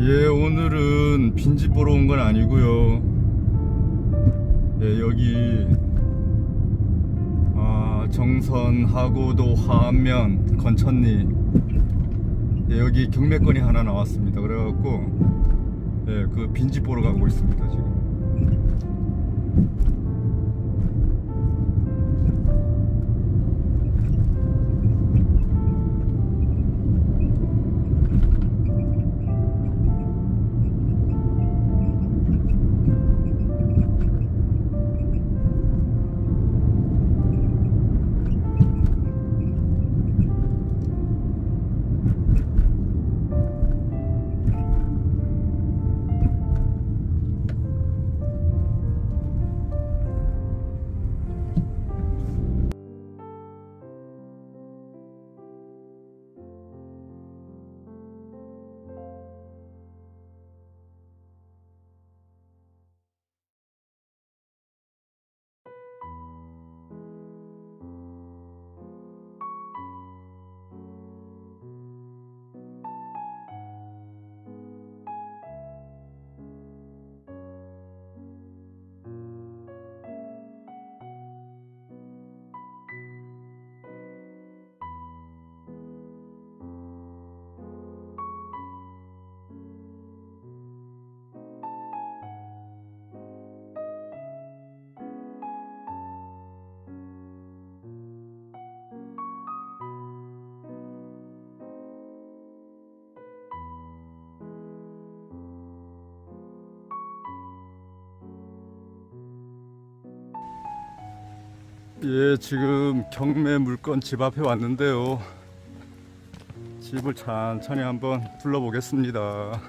예, 오늘은 빈집 보러 온 건 아니고요. 예, 여기 아, 정선, 하고도, 화면, 건천리 예, 여기 경매권이 하나 나왔습니다. 그래갖고 예, 그 빈집 보러 가고 있습니다 지금. 예, 지금 경매 물건 집 앞에 왔는데요. 집을 천천히 한번 둘러보겠습니다.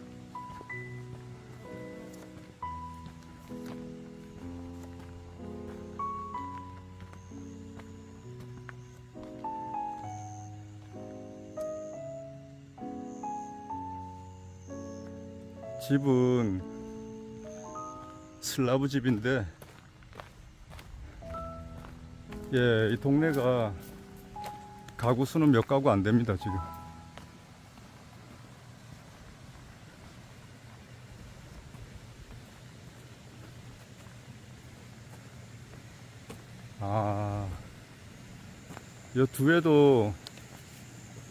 집은 슬라브 집인데 예, 이 동네가 가구 수는 몇 가구 안 됩니다, 지금. 아, 이 두에도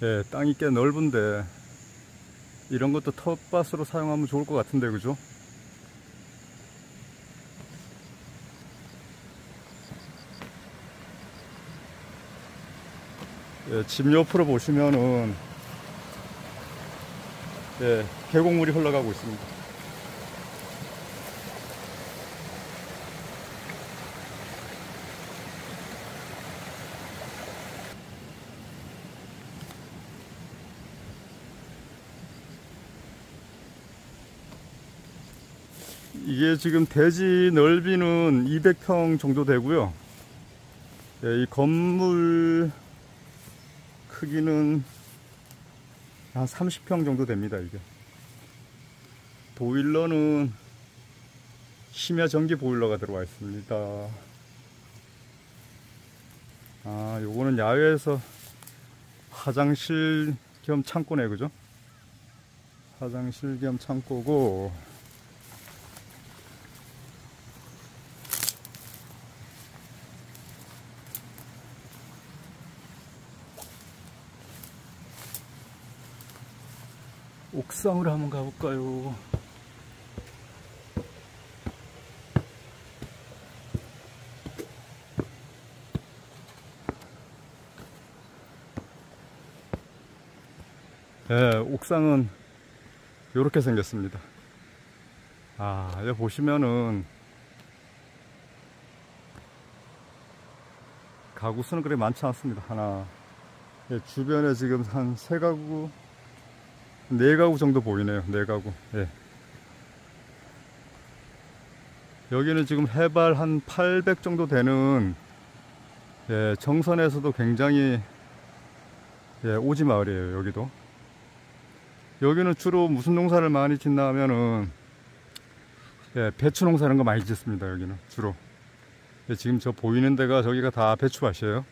예, 땅이 꽤 넓은데 이런 것도 텃밭으로 사용하면 좋을 것 같은데, 그죠? 예, 집 옆으로 보시면은 예, 계곡물이 흘러가고 있습니다. 이게 지금 대지 넓이는 200평 정도 되고요. 예, 이 건물 크기는 한 30평 정도 됩니다, 이게. 보일러는 심야 전기 보일러가 들어와 있습니다. 아, 요거는 야외에서 화장실 겸 창고네, 그죠? 화장실 겸 창고고, 옥상으로 한번 가볼까요? 예, 옥상은 이렇게 생겼습니다. 아, 여기 보시면은 가구 수는 그리 많지 않습니다. 하나, 예, 주변에 지금 한 세 가구, 네 가구 정도 보이네요. 네 가구. 예. 여기는 지금 해발 한 800 정도 되는 예, 정선에서도 굉장히 예, 오지 마을이에요. 여기도. 여기는 주로 무슨 농사를 많이 짓나 하면은 예, 배추 농사 이런 거 많이 짓습니다. 여기는 주로. 예, 지금 저 보이는 데가 저기가 다 배추밭이에요.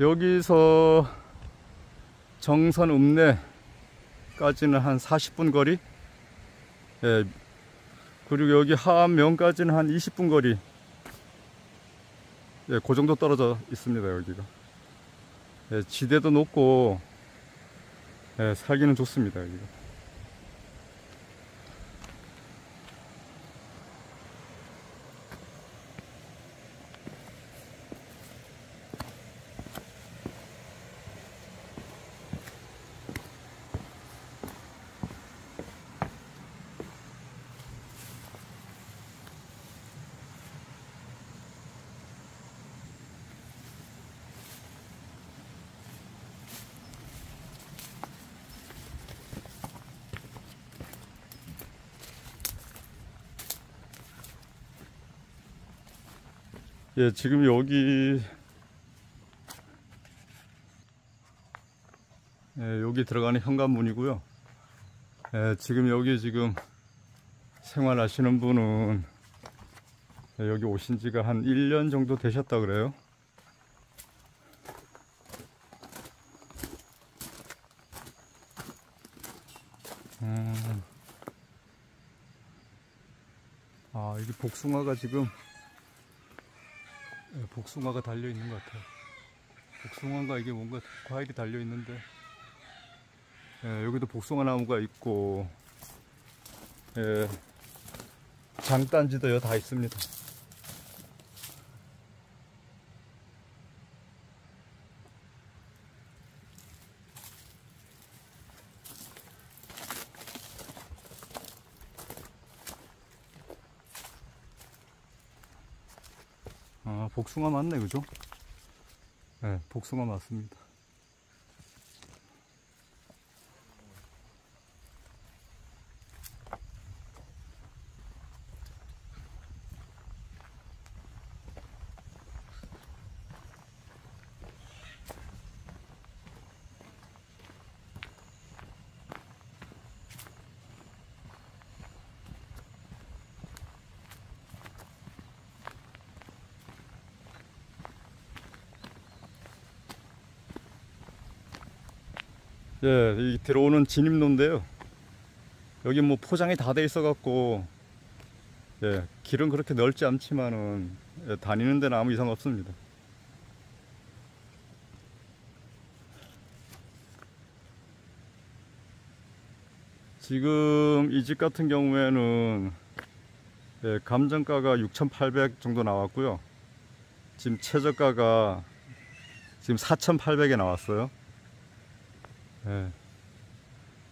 여기서 정선 읍내 까지는 한 40분 거리. 예. 그리고 여기 하암면까지는 한 20분 거리. 예, 그 정도 떨어져 있습니다, 여기가. 예, 지대도 높고, 예, 살기는 좋습니다, 여기가. 예, 지금 여기 예, 여기 들어가는 현관문이고요. 예, 지금 여기 지금 생활하시는 분은 예, 여기 오신 지가 한 1년 정도 되셨다 그래요. 음. 아, 이게 복숭아가 지금 예, 복숭아가 달려 있는 것 같아요. 복숭아가 이게 뭔가 과일이 달려 있는데 예, 여기도 복숭아 나무가 있고 예, 장단지도 다 있습니다. 복숭아 맞네, 그죠? 네, 복숭아 맞습니다. 예, 이 들어오는 진입로인데요. 여기 뭐 포장이 다 돼 있어 갖고 예, 길은 그렇게 넓지 않지만은 예, 다니는 데는 아무 이상 없습니다. 지금 이 집 같은 경우에는 예, 감정가가 6,800 정도 나왔고요. 지금 최저가가 지금 4,800에 나왔어요. 예.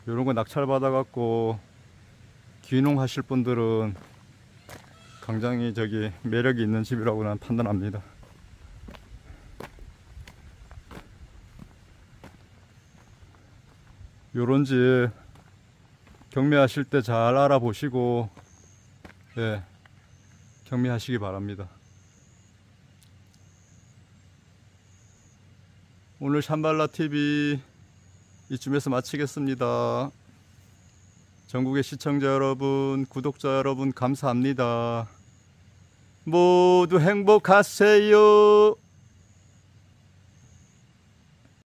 이런 거 낙찰 받아갖고 귀농하실 분들은 굉장히 저기 매력이 있는 집이라고 난 판단합니다. 요런 집 경매하실 때 잘 알아보시고 예, 경매하시기 바랍니다. 오늘 샴발라 TV 이쯤에서 마치겠습니다. 전국의 시청자 여러분, 구독자 여러분 감사합니다. 모두 행복하세요.